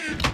you